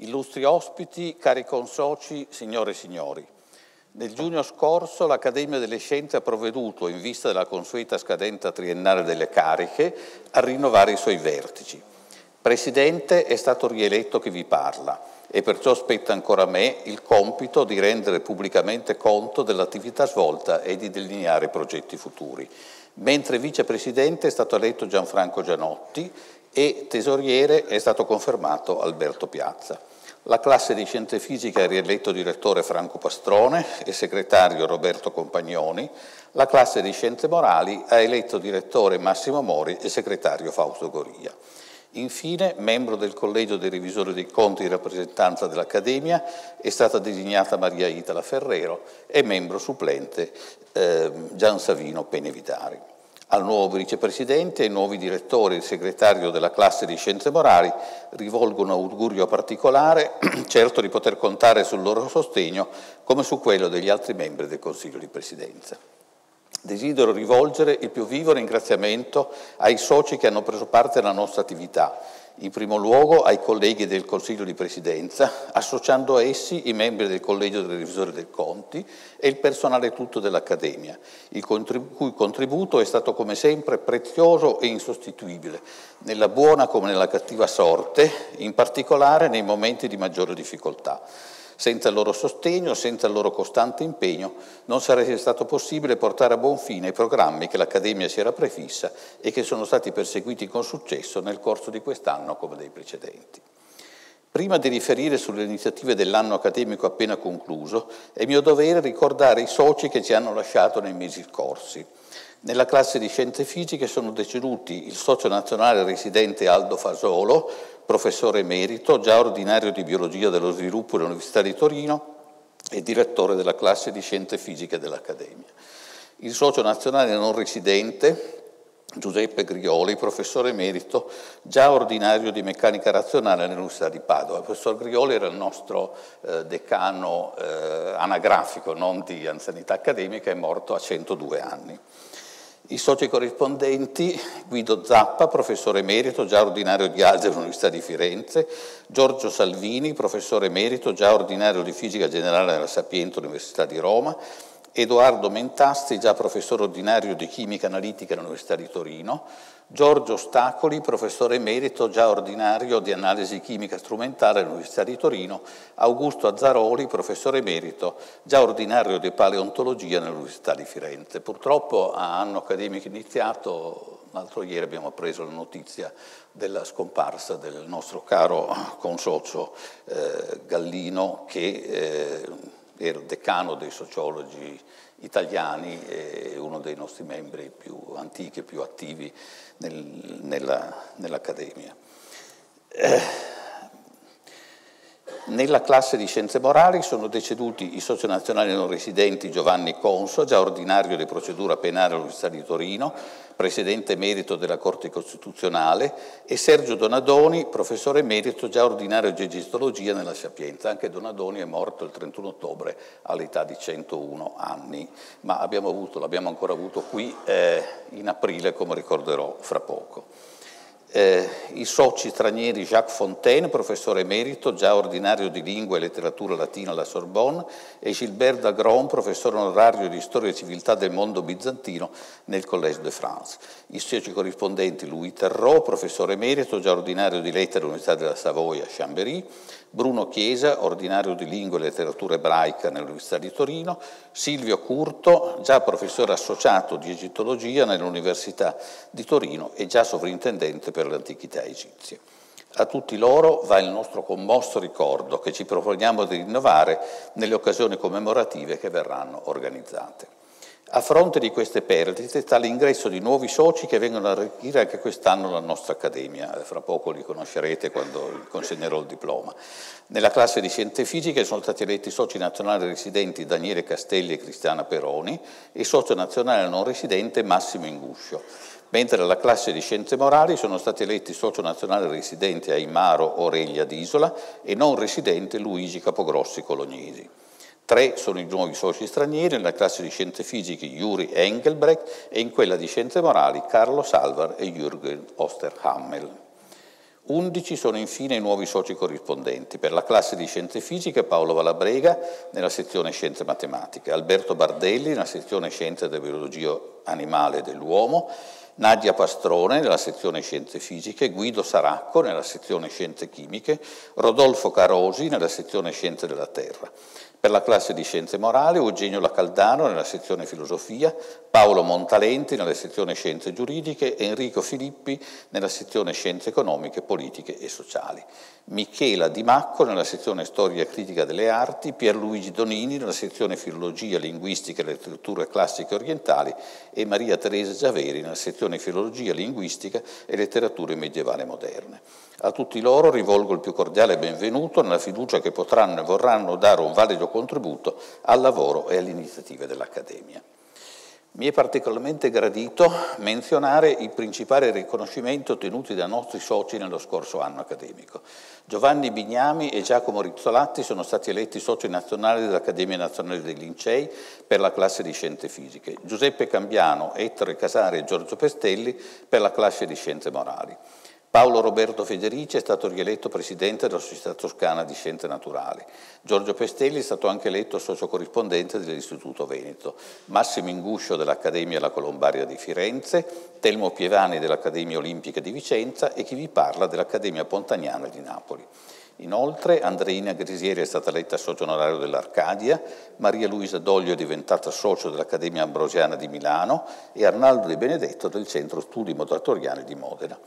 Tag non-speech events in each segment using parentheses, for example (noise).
Illustri ospiti, cari consoci, signore e signori. Nel giugno scorso l'Accademia delle Scienze ha provveduto, in vista della consueta scadenza triennale delle cariche, a rinnovare i suoi vertici. Presidente è stato rieletto chi vi parla e perciò spetta ancora a me il compito di rendere pubblicamente conto dell'attività svolta e di delineare progetti futuri. Mentre vicepresidente è stato eletto Gianfranco Gianotti e tesoriere è stato confermato Alberto Piazza. La classe di Scienze Fisiche ha rieletto direttore Franco Pastrone e segretario Roberto Compagnoni. La classe di Scienze Morali ha eletto direttore Massimo Mori e segretario Fausto Goria. Infine, membro del Collegio dei Revisori dei Conti in rappresentanza dell'Accademia, è stata designata Maria Itala Ferrero e membro supplente eh, Gian Savino Penevitari. Al nuovo vicepresidente e ai nuovi direttori e segretario della classe di Scienze Morali rivolgo un augurio particolare, (clears throat) certo di poter contare sul loro sostegno come su quello degli altri membri del Consiglio di Presidenza. Desidero rivolgere il più vivo ringraziamento ai soci che hanno preso parte alla nostra attività, in primo luogo ai colleghi del Consiglio di Presidenza, associando a essi i membri del Collegio dei Revisori dei Conti e il personale tutto dell'Accademia, il cui contributo è stato come sempre prezioso e insostituibile, nella buona come nella cattiva sorte, in particolare nei momenti di maggiore difficoltà. Senza il loro sostegno, senza il loro costante impegno, non sarebbe stato possibile portare a buon fine i programmi che l'Accademia si era prefissa e che sono stati perseguiti con successo nel corso di quest'anno come dei precedenti. Prima di riferire sulle iniziative dell'anno accademico appena concluso, è mio dovere ricordare i soci che ci hanno lasciato nei mesi scorsi. Nella classe di scienze fisiche sono deceduti il socio nazionale residente Aldo Fasolo, professore emerito, già ordinario di biologia dello sviluppo dell'Università di Torino e direttore della classe di scienze fisiche dell'Accademia. Il socio nazionale non residente, Giuseppe Grioli, professore emerito, già ordinario di meccanica razionale nell'Università di Padova. Il professor Grioli era il nostro eh, decano eh, anagrafico, non di anzianità accademica, è morto a 102 anni. I soci corrispondenti, Guido Zappa, professore emerito, già ordinario di algebra all'Università di Firenze, Giorgio Salvini, professore emerito, già ordinario di fisica generale alla Sapienza all'Università di Roma, Edoardo Mentasti, già professore ordinario di chimica analitica all'Università di Torino, Giorgio Ostacoli, professore emerito, già ordinario di analisi chimica strumentale all'Università di Torino, Augusto Azzaroli, professore emerito, già ordinario di paleontologia nell'Università di Firenze. Purtroppo a anno accademico iniziato, l'altro ieri abbiamo preso la notizia della scomparsa del nostro caro consocio eh, Gallino che eh, era decano dei sociologi italiani e uno dei nostri membri più antichi e più attivi nel, nella, nell'Accademia. Eh, nella classe di scienze morali sono deceduti i socio nazionali non residenti Giovanni Conso, già ordinario di procedura penale all'Università di Torino, presidente emerito della Corte Costituzionale, e Sergio Donadoni, professore emerito, già ordinario di egistologia nella Sapienza. Anche Donadoni è morto il 31 ottobre all'età di 101 anni, ma l'abbiamo ancora avuto qui eh, in aprile, come ricorderò fra poco eh, i soci stranieri Jacques Fontaine, professore emerito, già ordinario di lingua e letteratura latina alla Sorbonne, e Gilbert Dagron, professore onorario di storia e civiltà del mondo bizantino nel Collège de France. I soci corrispondenti Louis Terreau, professore emerito, già ordinario di lettere all'Università della Savoia a Chambéry, Bruno Chiesa, ordinario di lingua e letteratura ebraica nell'Università di Torino, Silvio Curto, già professore associato di egittologia nell'Università di Torino e già sovrintendente per le antichità egizie. A tutti loro va il nostro commosso ricordo che ci proponiamo di rinnovare nelle occasioni commemorative che verranno organizzate. A fronte di queste perdite sta l'ingresso di nuovi soci che vengono a arricchire anche quest'anno la nostra accademia, fra poco li conoscerete quando consegnerò il diploma. Nella classe di scienze fisiche sono stati eletti soci nazionali residenti Daniele Castelli e Cristiana Peroni e socio nazionale non residente Massimo Inguscio, mentre nella classe di scienze morali sono stati eletti socio nazionale residente Aimaro Oreglia d'Isola e non residente Luigi Capogrossi Colognesi. Tre sono i nuovi soci stranieri, nella classe di scienze fisiche Juri Engelbrecht e in quella di scienze morali Carlo Salvar e Jürgen Osterhammel. 11 sono infine i nuovi soci corrispondenti. Per la classe di Scienze Fisiche Paolo Valabrega nella sezione Scienze Matematiche, Alberto Bardelli nella sezione Scienze della Biologia Animale dell'Uomo, Nadia Pastrone nella sezione Scienze Fisiche, Guido Saracco nella sezione Scienze Chimiche, Rodolfo Carosi nella sezione Scienze della Terra. Per la classe di Scienze Morali, Eugenio Lacaldano nella sezione Filosofia, Paolo Montalenti nella sezione Scienze Giuridiche, Enrico Filippi nella sezione Scienze Economiche, Politiche e Sociali. Michela Di Macco nella sezione Storia e Critica delle Arti, Pierluigi Donini nella sezione Filologia, Linguistica e Letterature Classiche Orientali e Maria Teresa Giaveri nella sezione Filologia, Linguistica e Letterature Medievali Moderne. A tutti loro rivolgo il più cordiale benvenuto nella fiducia che potranno e vorranno dare un valido contributo al lavoro e alle iniziative dell'Accademia. Mi è particolarmente gradito menzionare i principali riconoscimenti ottenuti dai nostri soci nello scorso anno accademico. Giovanni Bignami e Giacomo Rizzolatti sono stati eletti soci nazionali dell'Accademia Nazionale dei Lincei per la classe di Scienze Fisiche, Giuseppe Cambiano, Ettore Casari e Giorgio Pestelli per la classe di Scienze Morali. Paolo Roberto Federici è stato rieletto presidente della Società Toscana di Scienze Naturali. Giorgio Pestelli è stato anche eletto socio corrispondente dell'Istituto Veneto. Massimo Inguscio dell'Accademia La Colombaria di Firenze, Telmo Pievani dell'Accademia Olimpica di Vicenza e chi vi parla dell'Accademia Pontagnana di Napoli. Inoltre Andreina Grisieri è stata eletta socio onorario dell'Arcadia, Maria Luisa Doglio è diventata socio dell'Accademia Ambrosiana di Milano e Arnaldo Di Benedetto del Centro Studi Modatoriani di Modena.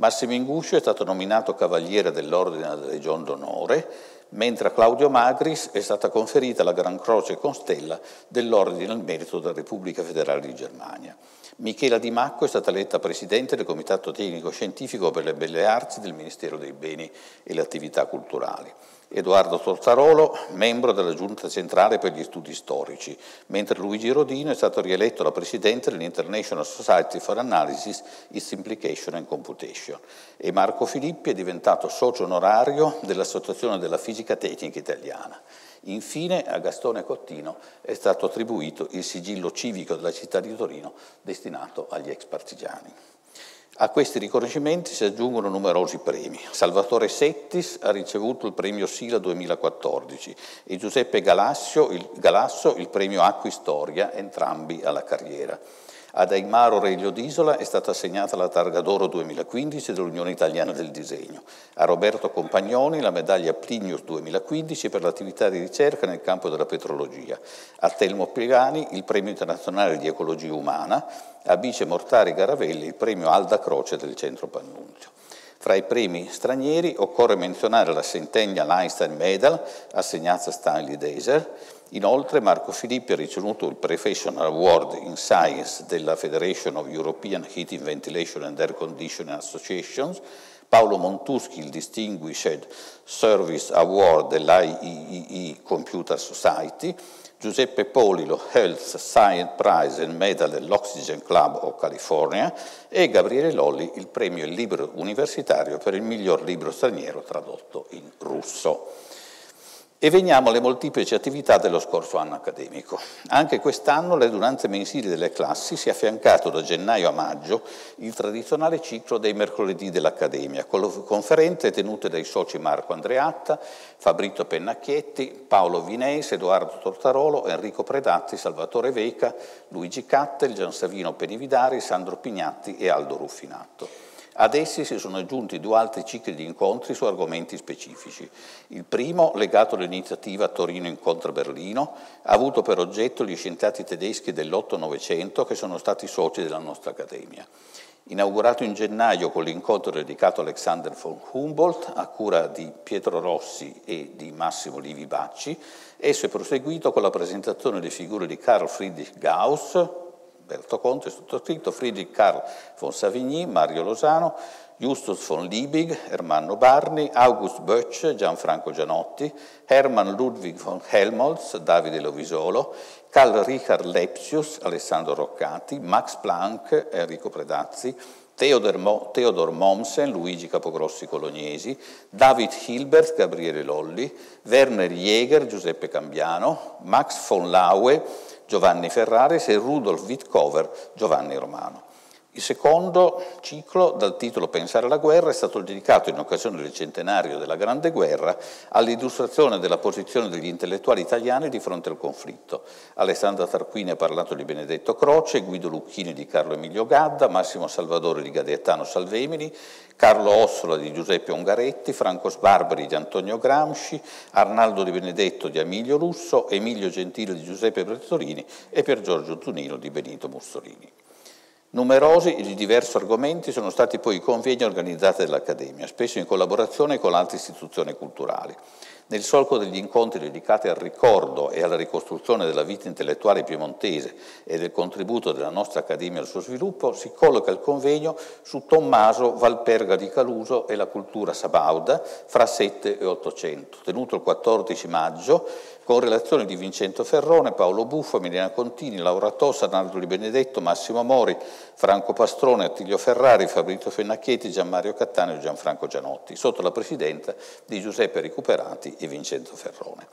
Massimo Inguscio è stato nominato Cavaliere dell'Ordine della Legion d'Onore, mentre a Claudio Magris è stata conferita la Gran Croce con Stella dell'Ordine al Merito della Repubblica Federale di Germania. Michela Di Macco è stata eletta Presidente del Comitato Tecnico Scientifico per le Belle Arti del Ministero dei Beni e le Attività Culturali. Edoardo Tortarolo, membro della Giunta Centrale per gli Studi Storici, mentre Luigi Rodino è stato rieletto la Presidente dell'International Society for Analysis, Its Implication and Computation e Marco Filippi è diventato socio onorario dell'Associazione della Fisica Tecnica Italiana. Infine a Gastone Cottino è stato attribuito il sigillo civico della città di Torino destinato agli ex partigiani. A questi riconoscimenti si aggiungono numerosi premi. Salvatore Settis ha ricevuto il premio Sila 2014 e Giuseppe Galasso il, Galasso il premio Acquistoria, entrambi alla carriera. Ad Aimaro Reglio d'Isola è stata assegnata la Targa d'Oro 2015 dell'Unione Italiana del Disegno. A Roberto Compagnoni la medaglia Plinius 2015 per l'attività di ricerca nel campo della petrologia. A Telmo Piegani il Premio Internazionale di Ecologia Umana. A Bice Mortari Garavelli il Premio Alda Croce del Centro Pannunzio. Fra i premi stranieri occorre menzionare la Centennial Einstein Medal assegnata a Stanley Daser, Inoltre Marco Filippi ha ricevuto il Professional Award in Science della Federation of European Heating, Ventilation and Air Conditioning Associations, Paolo Montuschi il Distinguished Service Award dell'IEEE Computer Society, Giuseppe Poli lo Health Science Prize and Medal dell'Oxygen Club of California. E Gabriele Lolli il premio Il libro universitario per il miglior libro straniero tradotto in russo. E veniamo alle molteplici attività dello scorso anno accademico. Anche quest'anno le adunanze mensili delle classi si è affiancato da gennaio a maggio il tradizionale ciclo dei mercoledì dell'Accademia, con conferenze tenute dai soci Marco Andreatta, Fabrito Pennacchietti, Paolo Vineis, Edoardo Tortarolo, Enrico Predatti, Salvatore Veca, Luigi Cattel, Giansavino Penividari, Sandro Pignatti e Aldo Ruffinato. Ad essi si sono aggiunti due altri cicli di incontri su argomenti specifici. Il primo, legato all'iniziativa Torino incontra Berlino, ha avuto per oggetto gli scienziati tedeschi dell'8-900 che sono stati soci della nostra Accademia. Inaugurato in gennaio con l'incontro dedicato a Alexander von Humboldt, a cura di Pietro Rossi e di Massimo Livi Bacci, esso è proseguito con la presentazione di figure di Carl Friedrich Gauss, Berto Conte, sottoscritto Friedrich Karl von Savigny, Mario Losano, Justus von Liebig, Ermanno Barni, August Bötsch, Gianfranco Gianotti, Hermann Ludwig von Helmholtz, Davide Lovisolo, Karl Richard Lepsius, Alessandro Roccati, Max Planck, Enrico Predazzi, Theodor, Theodor Mommsen, Luigi Capogrossi Colognesi, David Hilbert, Gabriele Lolli, Werner Jäger, Giuseppe Cambiano, Max von Laue, Giovanni Ferraris e Rudolf Wittkover, Giovanni Romano. Il secondo ciclo, dal titolo Pensare alla guerra, è stato dedicato in occasione del centenario della Grande Guerra all'illustrazione della posizione degli intellettuali italiani di fronte al conflitto. Alessandra Tarquini ha parlato di Benedetto Croce, Guido Lucchini di Carlo Emilio Gadda, Massimo Salvadore di Gaetano Salvemini, Carlo Ossola di Giuseppe Ungaretti, Franco Sbarbari di Antonio Gramsci, Arnaldo Di Benedetto di Emilio Russo, Emilio Gentile di Giuseppe Bertolini e per Giorgio Zunino di Benito Mussolini. Numerosi e di diversi argomenti sono stati poi i convegni organizzati dall'Accademia, spesso in collaborazione con altre istituzioni culturali. Nel solco degli incontri dedicati al ricordo e alla ricostruzione della vita intellettuale piemontese e del contributo della nostra Accademia al suo sviluppo, si colloca il convegno su Tommaso Valperga di Caluso e la cultura sabauda fra 7 e 800, tenuto il 14 maggio con relazioni di Vincenzo Ferrone, Paolo Buffo, Emiliana Contini, Laura Tossa, Naldo Di Benedetto, Massimo Mori, Franco Pastrone, Attilio Ferrari, Fabrizio Fennacchietti, Gianmario Cattaneo e Gianfranco Gianotti, sotto la presidenza di Giuseppe Recuperati e Vincenzo Ferrone.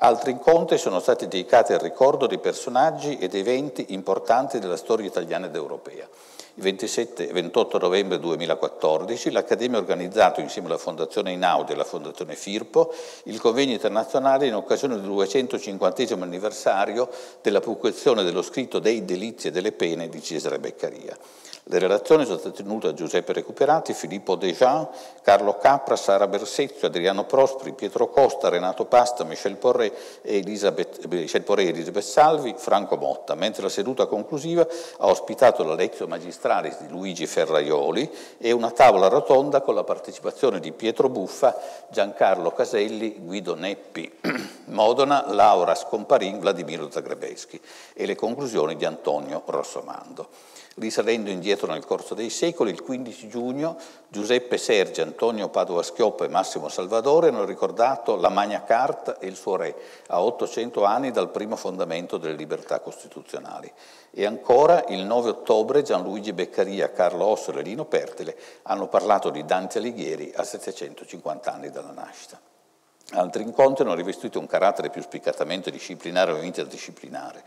Altri incontri sono stati dedicati al ricordo di personaggi ed eventi importanti della storia italiana ed europea. Il 27 e 28 novembre 2014 l'Accademia ha organizzato insieme alla Fondazione Inaudi e alla Fondazione Firpo il convegno internazionale in occasione del 250 anniversario della pubblicazione dello scritto dei delizi e delle pene di Cesare Beccaria. Le relazioni sono state tenute da Giuseppe Recuperati, Filippo Dejean, Carlo Capra, Sara Bersezio, Adriano Prosperi, Pietro Costa, Renato Pasta, Michel Porré e Elisabeth, Elisabeth Salvi, Franco Motta, mentre la seduta conclusiva ha ospitato la Lezio Magistralis di Luigi Ferraioli e una tavola rotonda con la partecipazione di Pietro Buffa, Giancarlo Caselli, Guido Neppi, (clears throat) Modena, Laura Scomparin, Vladimiro Zagrebeschi e le conclusioni di Antonio Rossomando. Risalendo indietro nel corso dei secoli, il 15 giugno Giuseppe Sergi, Antonio Padova Schioppa e Massimo Salvadore hanno ricordato la Magna Carta e il suo re a 800 anni dal primo fondamento delle libertà costituzionali. E ancora il 9 ottobre Gianluigi Beccaria, Carlo Ossolo e Lino Pertile hanno parlato di Dante Alighieri a 750 anni dalla nascita. Altri incontri hanno rivestito un carattere più spiccatamente disciplinare o interdisciplinare.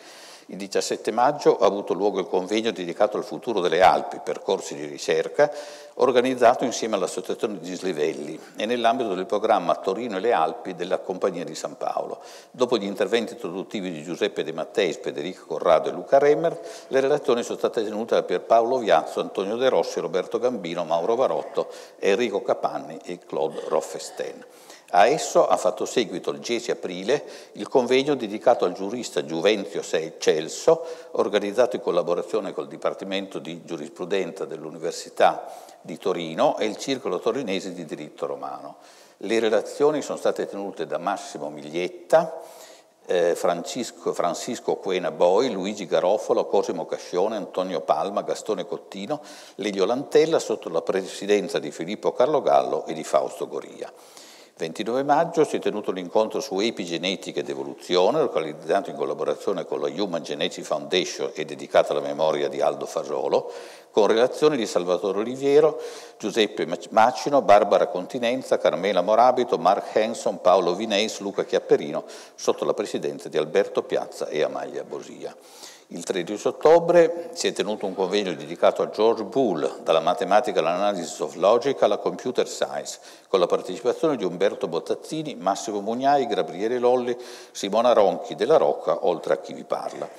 Il 17 maggio ha avuto luogo il convegno dedicato al futuro delle Alpi, percorsi di ricerca, organizzato insieme all'Associazione di Slivelli e nell'ambito del programma Torino e le Alpi della Compagnia di San Paolo. Dopo gli interventi introduttivi di Giuseppe De Matteis, Federico Corrado e Luca Remmer, le relazioni sono state tenute da Pierpaolo Viazzo, Antonio De Rossi, Roberto Gambino, Mauro Varotto, Enrico Capanni e Claude Roffesten. A esso ha fatto seguito il 10 aprile il convegno dedicato al giurista Giuvenzio Celso, organizzato in collaborazione col Dipartimento di Giurisprudenza dell'Università di Torino e il Circolo Torinese di Diritto Romano. Le relazioni sono state tenute da Massimo Miglietta, eh, Francisco, Francisco Quena Boi, Luigi Garofalo, Cosimo Cascione, Antonio Palma, Gastone Cottino, Lelio Lantella sotto la presidenza di Filippo Carlo Gallo e di Fausto Goria. 29 maggio si è tenuto l'incontro su epigenetica ed evoluzione, localizzato in collaborazione con la Human Genetics Foundation e dedicato alla memoria di Aldo Fasolo, con relazioni di Salvatore Oliviero, Giuseppe Macino, Barbara Continenza, Carmela Morabito, Mark Hanson, Paolo Vineis, Luca Chiapperino, sotto la presidenza di Alberto Piazza e Amalia Bosia. Il 13 ottobre si è tenuto un convegno dedicato a George Boole, dalla matematica all'analysis of logic alla computer science, con la partecipazione di Umberto Bottazzini, Massimo Mugnai, Gabriele Lolli, Simona Ronchi della Rocca, oltre a chi vi parla.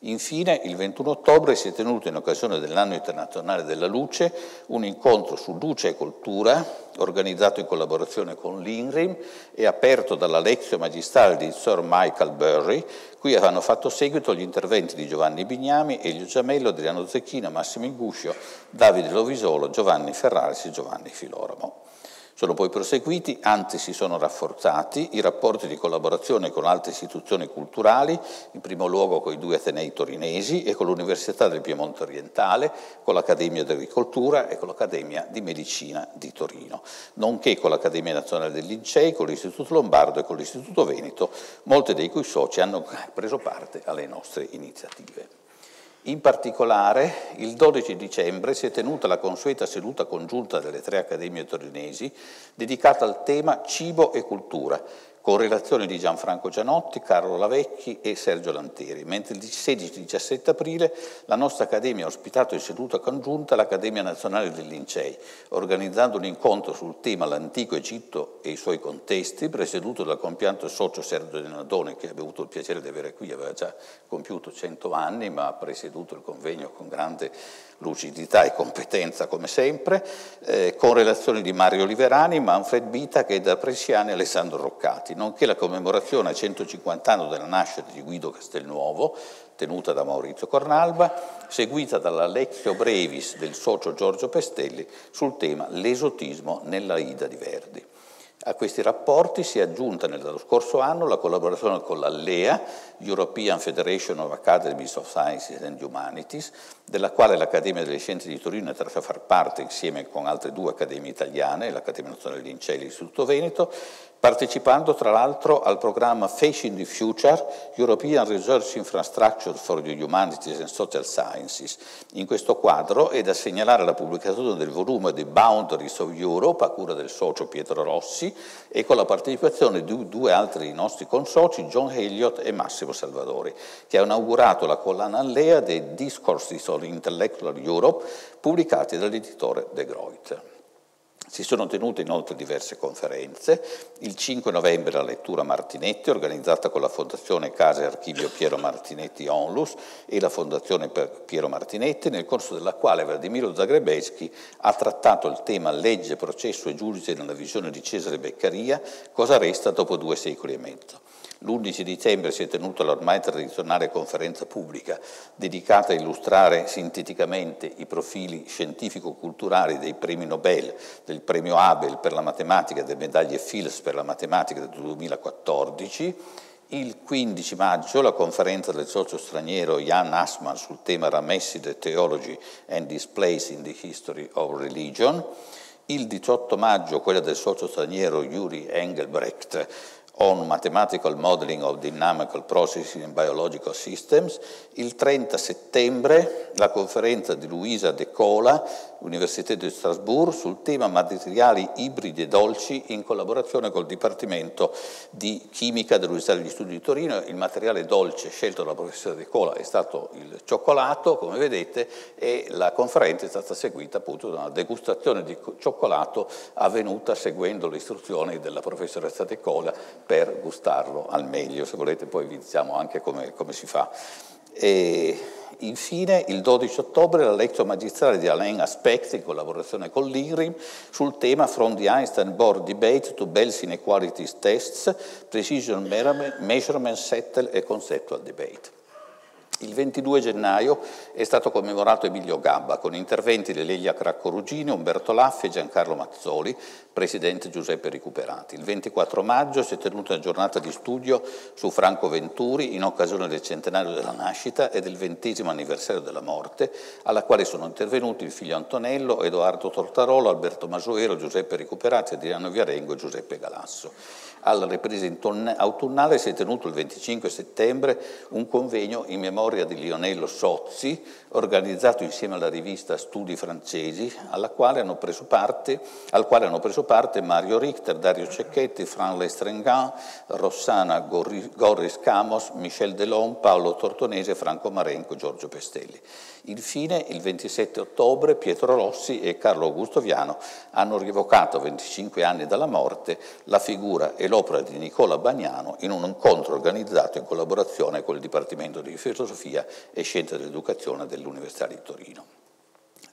Infine, il 21 ottobre si è tenuto in occasione dell'anno internazionale della luce un incontro su luce e cultura, organizzato in collaborazione con l'INRIM e aperto dalla Lezio Magistrale di Sir Michael Burry, cui hanno fatto seguito gli interventi di Giovanni Bignami, Elio Giamello, Adriano Zecchino, Massimo Inguscio, Davide Lovisolo, Giovanni Ferraris e Giovanni Filoramo. Sono poi proseguiti, anzi si sono rafforzati, i rapporti di collaborazione con altre istituzioni culturali, in primo luogo con i due Atenei torinesi e con l'Università del Piemonte Orientale, con l'Accademia di Agricoltura e con l'Accademia di Medicina di Torino, nonché con l'Accademia Nazionale del Lincei, con l'Istituto Lombardo e con l'Istituto Veneto, molti dei cui soci hanno preso parte alle nostre iniziative. In particolare, il 12 dicembre si è tenuta la consueta seduta congiunta delle tre accademie torinesi dedicata al tema cibo e cultura, con relazioni di Gianfranco Gianotti, Carlo Lavecchi e Sergio Lantieri, mentre il 16-17 aprile la nostra Accademia ha ospitato in seduta congiunta l'Accademia Nazionale dei Lincei, organizzando un incontro sul tema l'antico Egitto e i suoi contesti, presieduto dal compianto socio Sergio Denadone, che avevo avuto il piacere di avere qui, aveva già compiuto 100 anni, ma ha presieduto il convegno con grande lucidità e competenza come sempre, eh, con relazioni di Mario Liverani, Manfred Bita, che da e Alessandro Roccati, nonché la commemorazione a 150 anni della nascita di Guido Castelnuovo, tenuta da Maurizio Cornalba, seguita dalla Lectio Brevis del socio Giorgio Pestelli sul tema l'esotismo nella Ida di Verdi. A questi rapporti si è aggiunta nello scorso anno la collaborazione con l'ALLEA, European Federation of Academies of Sciences and Humanities, della quale l'Accademia delle Scienze di Torino è entrata a far parte insieme con altre due accademie italiane, l'Accademia Nazionale Lincei e l'Istituto Veneto, partecipando tra l'altro al programma Facing the Future, European Research Infrastructure for the Humanities and Social Sciences. In questo quadro è da segnalare la pubblicazione del volume The Boundaries of Europe, a cura del socio Pietro Rossi, e con la partecipazione di due altri nostri consoci, John Elliott e Massimo Salvadori, che ha inaugurato la collana Allea dei Discourses on Intellectual Europe, pubblicati dall'editore De Groit. Si sono tenute inoltre diverse conferenze, il 5 novembre la lettura Martinetti organizzata con la Fondazione Casa e Archivio Piero Martinetti Onlus e la Fondazione Piero Martinetti, nel corso della quale Vladimiro Zagrebeschi ha trattato il tema legge, processo e giudice nella visione di Cesare Beccaria, cosa resta dopo due secoli e mezzo. L'11 dicembre si è tenuta l'ormai tradizionale conferenza pubblica dedicata a illustrare sinteticamente i profili scientifico-culturali dei premi Nobel, del premio Abel per la matematica e delle medaglie Fields per la matematica del 2014. Il 15 maggio la conferenza del socio straniero Jan Assmann sul tema Ramesside Theology and Displays in the History of Religion. Il 18 maggio quella del socio straniero Yuri Engelbrecht on Mathematical Modeling of Dynamical Processes in Biological Systems, il 30 settembre la conferenza di Luisa De Cola, Università di Strasbourg, sul tema materiali ibridi e dolci in collaborazione col Dipartimento di Chimica dell'Università degli Studi di Torino. Il materiale dolce scelto dalla professora De Cola è stato il cioccolato, come vedete, e la conferenza è stata seguita appunto da una degustazione di cioccolato avvenuta seguendo le istruzioni della professoressa De Cola per gustarlo al meglio. Se volete poi vi diciamo anche come, come si fa. E infine, il 12 ottobre, la lezione magistrale di Alain Aspect, in collaborazione con l'IRIM, sul tema From the Einstein Board Debate to Bell's Inequalities Tests, Precision Measurement, Settle e Conceptual Debate. Il 22 gennaio è stato commemorato Emilio Gabba con interventi di Lelia Cracco-Rugini, Umberto Laffi e Giancarlo Mazzoli, presidente Giuseppe Recuperati. Il 24 maggio si è tenuta una giornata di studio su Franco Venturi in occasione del centenario della nascita e del ventesimo anniversario della morte, alla quale sono intervenuti il figlio Antonello, Edoardo Tortarolo, Alberto Masuero, Giuseppe Recuperati, Adriano Viarengo e Giuseppe Galasso alla ripresa autunnale si è tenuto il 25 settembre un convegno in memoria di Lionello Sozzi, organizzato insieme alla rivista Studi Francesi, quale parte, al quale hanno preso parte Mario Richter, Dario Cecchetti, Fran Lestrengan, Rossana Gorris Camos, Michel Delon, Paolo Tortonese, Franco Marenco, Giorgio Pestelli. Infine, il 27 ottobre, Pietro Rossi e Carlo Augusto Viano hanno rievocato, 25 anni dalla morte, la figura e l'opera di Nicola Bagnano in un incontro organizzato in collaborazione con il Dipartimento di Filosofia e Scienze dell'Educazione dell'Università di Torino.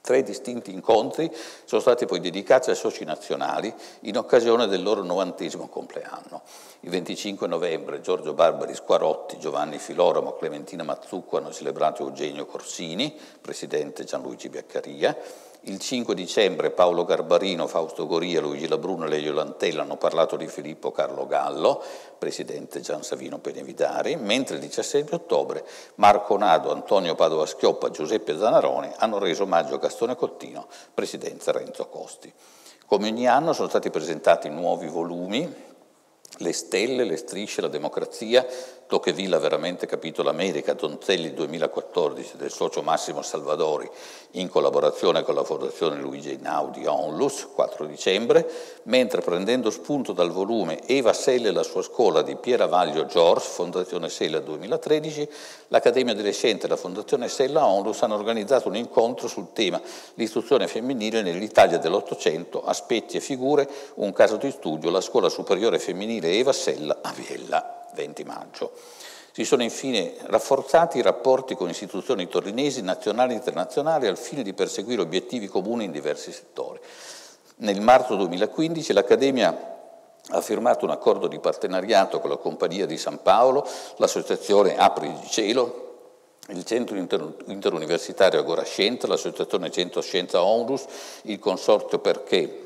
Tre distinti incontri sono stati poi dedicati ai soci nazionali in occasione del loro novantesimo compleanno. Il 25 novembre Giorgio Barbari Squarotti, Giovanni Filoromo, Clementina Mazzucco hanno celebrato Eugenio Corsini, presidente Gianluigi Biaccaria. Il 5 dicembre Paolo Garbarino, Fausto Goria, Luigi Labruno e Lelio Lantella hanno parlato di Filippo Carlo Gallo, presidente Gian Savino Penevidari, mentre il 17 ottobre Marco Nado, Antonio Padova Schioppa, Giuseppe Zanarone hanno reso omaggio a Gastone Cottino, presidente Renzo Costi. Come ogni anno sono stati presentati nuovi volumi le stelle, le strisce, la democrazia, Tocqueville ha veramente capito l'America, Donzelli 2014 del socio Massimo Salvadori in collaborazione con la Fondazione Luigi Einaudi Onlus, 4 dicembre, mentre prendendo spunto dal volume Eva Selle e la sua scuola di Piera Vaglio George, Fondazione Sella 2013, l'Accademia delle Scienze e la Fondazione Sella Onlus hanno organizzato un incontro sul tema l'istruzione femminile nell'Italia dell'Ottocento, aspetti e figure, un caso di studio, la scuola superiore femminile Eva Sella a Biella, 20 maggio. Si sono infine rafforzati i rapporti con istituzioni torinesi nazionali e internazionali al fine di perseguire obiettivi comuni in diversi settori. Nel marzo 2015 l'Accademia ha firmato un accordo di partenariato con la Compagnia di San Paolo, l'associazione Apri di Cielo, il Centro Interuniversitario Agora Scienza, l'Associazione Centro Scienza Onlus, il Consorzio Perché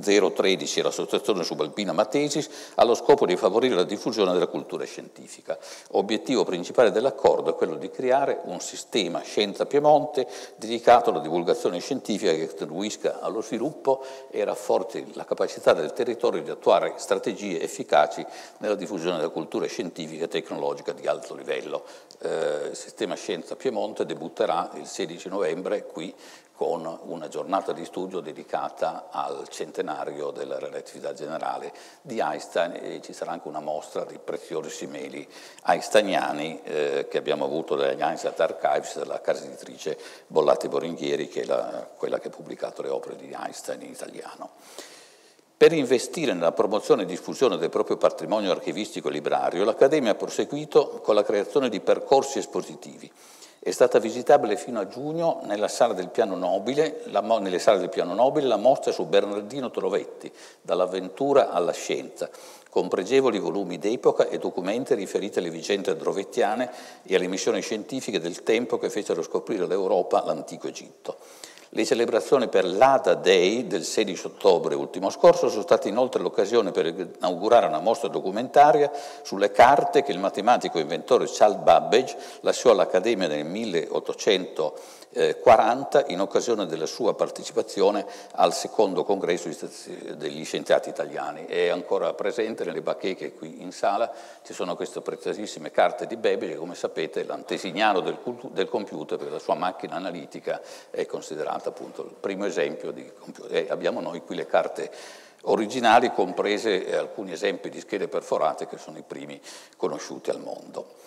013 l'Associazione Subalpina Matesis ha lo scopo di favorire la diffusione della cultura scientifica. Obiettivo principale dell'accordo è quello di creare un sistema Scienza Piemonte dedicato alla divulgazione scientifica che contribuisca allo sviluppo e rafforzi la capacità del territorio di attuare strategie efficaci nella diffusione della cultura scientifica e tecnologica di alto livello. Eh, il sistema Scienza Piemonte debutterà il 16 novembre qui con una giornata di studio dedicata al centenario della relatività generale di Einstein e ci sarà anche una mostra di preziosi simili einsteiniani eh, che abbiamo avuto dagli Einstein Archives della casa editrice Bollati Boringhieri che è la, quella che ha pubblicato le opere di Einstein in italiano. Per investire nella promozione e diffusione del proprio patrimonio archivistico e librario, l'Accademia ha proseguito con la creazione di percorsi espositivi è stata visitabile fino a giugno nella sala del piano nobile, la, nelle sale del piano nobile la mostra su Bernardino Trovetti, dall'avventura alla scienza, con pregevoli volumi d'epoca e documenti riferiti alle vicende drovettiane e alle missioni scientifiche del tempo che fecero scoprire l'Europa l'antico Egitto. Le celebrazioni per l'Ada Day del 16 ottobre ultimo scorso sono state inoltre l'occasione per inaugurare una mostra documentaria sulle carte che il matematico e inventore Charles Babbage lasciò all'Accademia nel 1800 40 in occasione della sua partecipazione al secondo congresso degli scienziati italiani. È ancora presente nelle bacheche qui in sala, ci sono queste preziosissime carte di Babbage che come sapete è l'antesignano del, del, computer perché la sua macchina analitica è considerata appunto il primo esempio di computer. E abbiamo noi qui le carte originali comprese alcuni esempi di schede perforate che sono i primi conosciuti al mondo.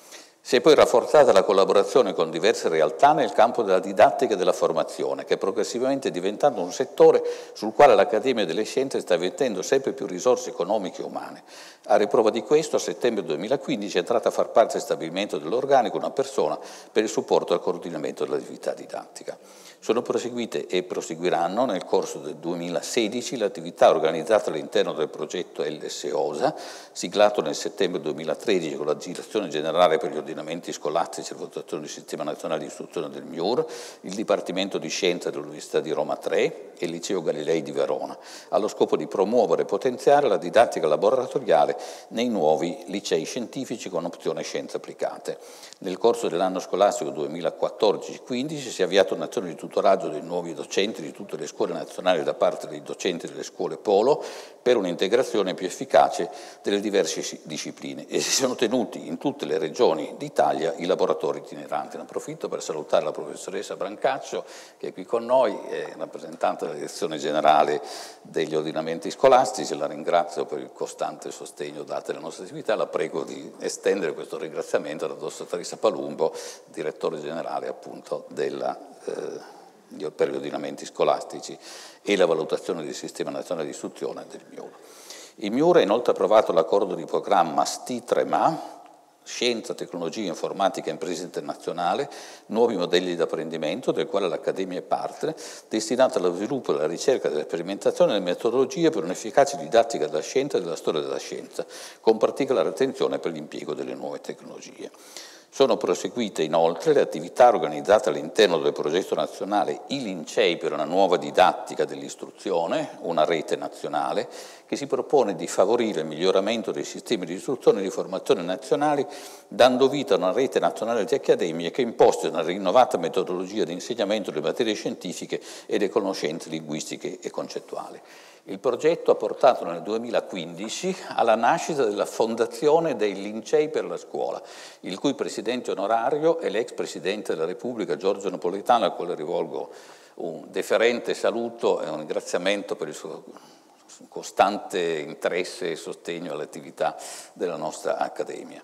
Si è poi rafforzata la collaborazione con diverse realtà nel campo della didattica e della formazione, che è progressivamente diventato un settore sul quale l'Accademia delle Scienze sta mettendo sempre più risorse economiche e umane. A riprova di questo, a settembre 2015 è entrata a far parte del stabilimento dell'organico una persona per il supporto al coordinamento dell'attività didattica. Sono proseguite e proseguiranno nel corso del 2016 le attività organizzate all'interno del progetto LSOSA, siglato nel settembre 2013 con la Direzione Generale per gli Ordinamenti Scolastici e la Valutazione del Sistema Nazionale di Istruzione del MIUR, il Dipartimento di Scienza dell'Università di Roma 3 e il Liceo Galilei di Verona, allo scopo di promuovere e potenziare la didattica laboratoriale nei nuovi licei scientifici con opzione scienze applicate. Nel corso dell'anno scolastico 2014-15 si è avviato un'azione di tutoraggio dei nuovi docenti di tutte le scuole nazionali da parte dei docenti delle scuole Polo per un'integrazione più efficace delle diverse discipline. E si sono tenuti in tutte le regioni d'Italia i laboratori itineranti. Ne approfitto per salutare la professoressa Brancaccio che è qui con noi, è rappresentante della direzione generale degli ordinamenti scolastici, la ringrazio per il costante sostegno dato alle nostre attività, la prego di estendere questo ringraziamento alla dottoressa Palumbo, direttore generale appunto della eh, per gli ordinamenti scolastici e la valutazione del sistema nazionale di istruzione del MIUR. Il MIUR ha inoltre approvato l'accordo di programma STI3MA, Scienza, Tecnologia, Informatica e Impresa Internazionale, nuovi modelli di apprendimento, del quale l'Accademia è parte, destinato allo sviluppo della ricerca, della sperimentazione e delle metodologie per un'efficace didattica della scienza e della storia della scienza, con particolare attenzione per l'impiego delle nuove tecnologie. Sono proseguite inoltre le attività organizzate all'interno del progetto nazionale I Lincei per una nuova didattica dell'istruzione, una rete nazionale, che si propone di favorire il miglioramento dei sistemi di istruzione e di formazione nazionali, dando vita a una rete nazionale di accademie che imposti una rinnovata metodologia di insegnamento delle materie scientifiche e delle conoscenze linguistiche e concettuali. Il progetto ha portato nel 2015 alla nascita della Fondazione dei Lincei per la Scuola, il cui presidente onorario è l'ex Presidente della Repubblica Giorgio Napolitano, al quale rivolgo un deferente saluto e un ringraziamento per il suo costante interesse e sostegno all'attività della nostra Accademia.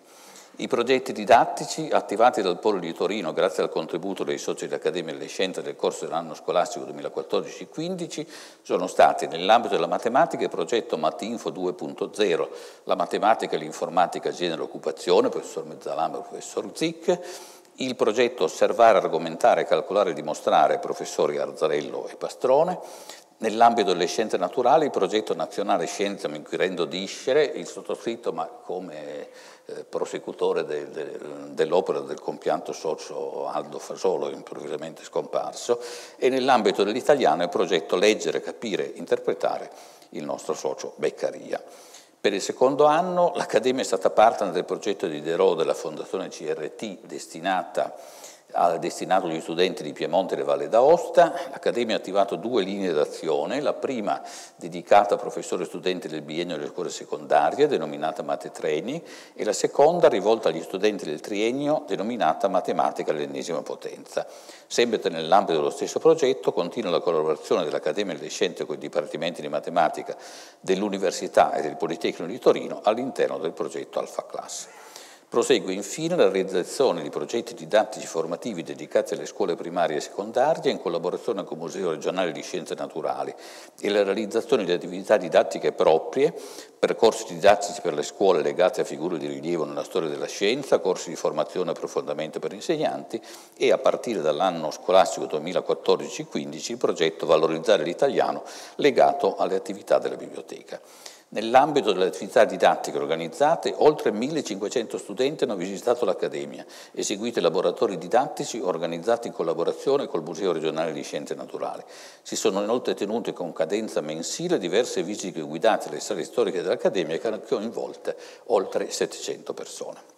I progetti didattici attivati dal Polo di Torino grazie al contributo dei soci dell'Accademia delle Scienze del corso dell'anno scolastico 2014-15 sono stati nell'ambito della matematica il progetto Matinfo 2.0, la matematica e l'informatica genere occupazione, professor Mezzalama e professor Zic, il progetto Osservare, Argomentare, Calcolare e Dimostrare, professori Arzarello e Pastrone, Nell'ambito delle scienze naturali, il progetto nazionale Scienza Inquirendo Discere, il sottoscritto, ma come eh, prosecutore de, de, dell'opera del compianto socio Aldo Fasolo, improvvisamente scomparso, e nell'ambito dell'italiano il progetto Leggere, Capire, Interpretare, il nostro socio Beccaria. Per il secondo anno l'Accademia è stata partner del progetto di Derò della Fondazione CRT destinata ha destinato agli studenti di Piemonte e Valle d'Aosta. L'Accademia ha attivato due linee d'azione, la prima dedicata a professori e studenti del biennio delle scuole secondarie, denominata Mate Training, e la seconda rivolta agli studenti del triennio, denominata Matematica all'ennesima potenza. Sempre nell'ambito dello stesso progetto continua la collaborazione dell'Accademia delle Scienze con i dipartimenti di matematica dell'Università e del Politecnico di Torino all'interno del progetto Alfa Class. Prosegue infine la realizzazione di progetti didattici formativi dedicati alle scuole primarie e secondarie in collaborazione con il Museo regionale di Scienze Naturali e la realizzazione di attività didattiche proprie, percorsi didattici per le scuole legate a figure di rilievo nella storia della scienza, corsi di formazione e approfondimento per insegnanti e a partire dall'anno scolastico 2014-15 il progetto Valorizzare l'italiano legato alle attività della biblioteca. Nell'ambito delle attività didattiche organizzate, oltre 1.500 studenti hanno visitato l'Accademia, eseguito laboratori didattici organizzati in collaborazione col Museo regionale di Scienze Naturali. Si sono inoltre tenuti con cadenza mensile diverse visite guidate alle sale storiche dell'Accademia che hanno coinvolte oltre 700 persone.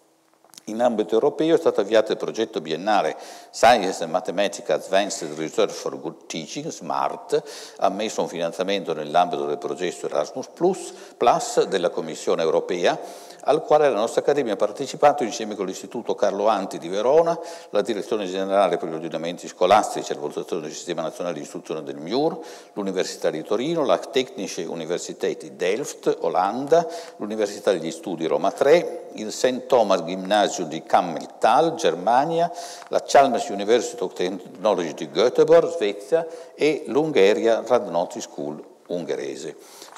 In ambito europeo è stato avviato il progetto biennale Science and Mathematics Advanced Research for Good Teaching, SMART, ammesso un finanziamento nell'ambito del progetto Erasmus Plus della Commissione europea, al quale la nostra Accademia ha partecipato insieme con l'Istituto Carlo Anti di Verona, la Direzione Generale per gli Ordinamenti Scolastici e la valutazione del Sistema Nazionale di Istruzione del MIUR, l'Università di Torino, la Technische Universität di Delft, Olanda, l'Università degli Studi Roma 3, il St. Thomas Gymnasium di Kammeltal, Germania, la Chalmers University of Technology di Göteborg, Svezia e l'Ungheria Radnoti School ungherese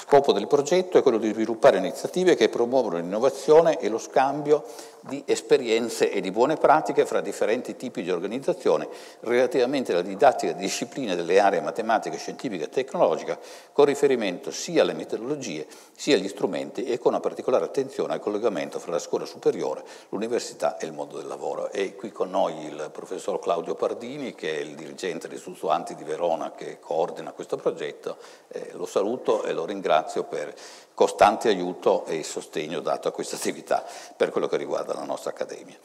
scopo del progetto è quello di sviluppare iniziative che promuovono l'innovazione e lo scambio di esperienze e di buone pratiche fra differenti tipi di organizzazione relativamente alla didattica di discipline delle aree matematica, scientifica e tecnologica con riferimento sia alle metodologie sia agli strumenti e con una particolare attenzione al collegamento fra la scuola superiore, l'università e il mondo del lavoro. E qui con noi il professor Claudio Pardini che è il dirigente dell'Istituto Anti di Verona che coordina questo progetto, eh, lo saluto e lo ringrazio per costante aiuto e sostegno dato a questa attività per quello che riguarda la nostra Accademia.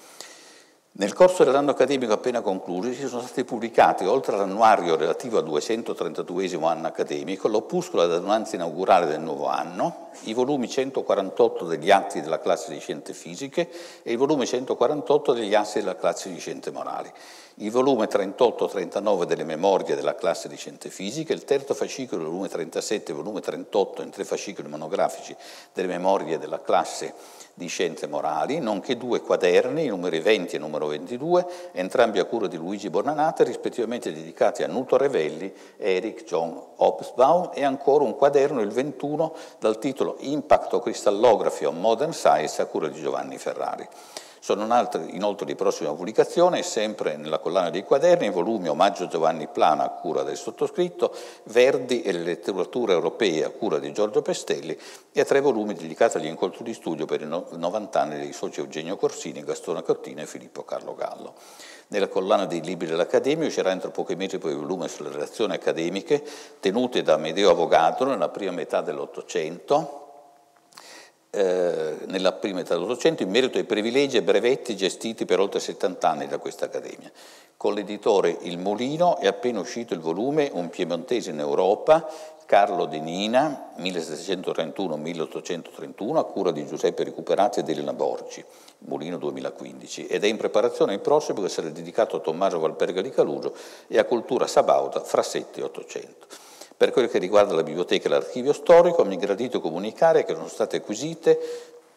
Nel corso dell'anno accademico appena concluso si sono stati pubblicati, oltre all'annuario relativo al 232 anno accademico, l'opuscolo ad adunanza inaugurale del nuovo anno, i volumi 148 degli atti della classe di scienze fisiche e il volume 148 degli atti della classe di scienze morali. Il volume 38-39 delle memorie della classe di scienze fisiche, il terzo fascicolo, il volume 37 e il volume 38 in tre fascicoli monografici delle memorie della classe di scienze morali, nonché due quaderni, i numeri 20 e numero 22, entrambi a cura di Luigi Bonanate, rispettivamente dedicati a Nuto Revelli Eric John Hobsbawm, e ancora un quaderno, il 21, dal titolo Impact of Crystallography on Modern Science, a cura di Giovanni Ferrari. Sono inoltre di prossima pubblicazione, sempre nella collana dei quaderni, i volumi Omaggio Giovanni Plana a cura del sottoscritto, Verdi e le letterature europee a cura di Giorgio Pestelli e tre volumi dedicati agli incontri di studio per i 90 anni dei soci Eugenio Corsini, Gastone Cortina e Filippo Carlo Gallo. Nella collana dei libri dell'Accademia uscirà entro pochi mesi poi il volume sulle relazioni accademiche tenute da Medeo Avogadro nella prima metà dell'Ottocento, eh, nella prima età dell'Ottocento in merito ai privilegi e brevetti gestiti per oltre 70 anni da questa Accademia. Con l'editore Il Mulino è appena uscito il volume Un piemontese in Europa, Carlo De Nina, 1731-1831, a cura di Giuseppe Recuperati ed Elena Borgi, Mulino 2015, ed è in preparazione il prossimo che sarà dedicato a Tommaso Valperga di Calugio e a Cultura Sabauda fra 7 e 800. Per quello che riguarda la biblioteca e l'archivio storico, mi è gradito comunicare che sono state acquisite